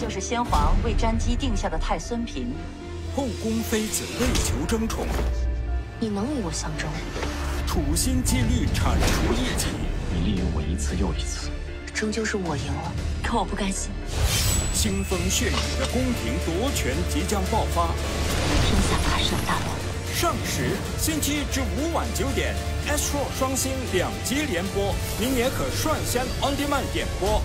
就是先皇为詹姬定下的太孙嫔。后宫妃子为求争宠，你能与我相争？处心积虑铲除异己，你利用我一次又一次，终究是我赢了，可我不甘心。腥风血雨的宫廷夺权即将爆发，天下发生大乱。上时星期一至五晚九点，Astro 双星两集联播，您也可率先 On Demand 点播。